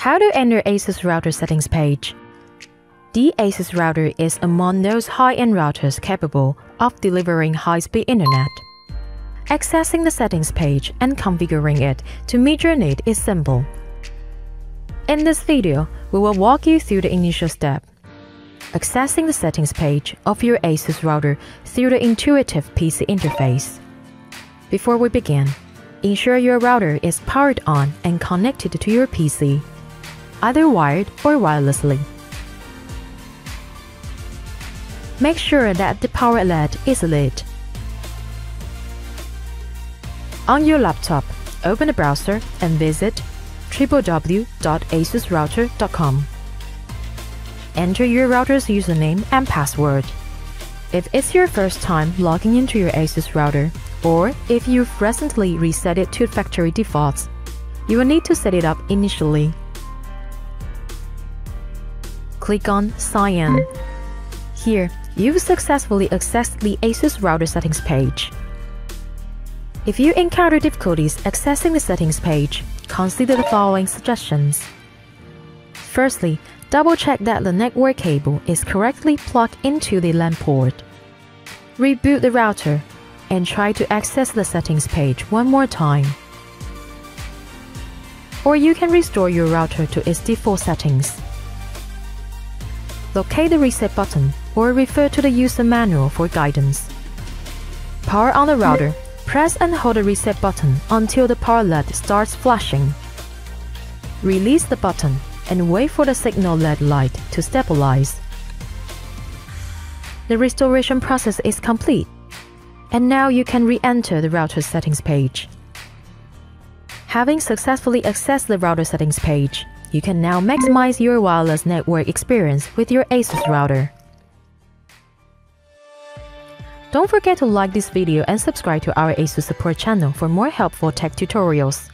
How to enter ASUS router settings page. The ASUS router is among those high-end routers capable of delivering high-speed internet. Accessing the settings page and configuring it to meet your need is simple. In this video, we will walk you through the initial step. Accessing the settings page of your ASUS router through the intuitive PC interface. Before we begin, ensure your router is powered on and connected to your PC either wired or wirelessly. Make sure that the power LED is lit. On your laptop, open the browser and visit www.asusrouter.com. Enter your router's username and password. If it's your first time logging into your ASUS router, or if you've recently reset it to factory defaults, you will need to set it up initially click on Sign Here, you've successfully accessed the ASUS router settings page. If you encounter difficulties accessing the settings page, consider the following suggestions. Firstly, double-check that the network cable is correctly plugged into the LAN port. Reboot the router and try to access the settings page one more time. Or you can restore your router to its default settings locate the reset button or refer to the user manual for guidance. Power on the router. Press and hold the reset button until the power LED starts flashing. Release the button and wait for the signal LED light to stabilize. The restoration process is complete. And now you can re-enter the router settings page. Having successfully accessed the router settings page, you can now maximize your wireless network experience with your ASUS router. Don't forget to like this video and subscribe to our ASUS support channel for more helpful tech tutorials.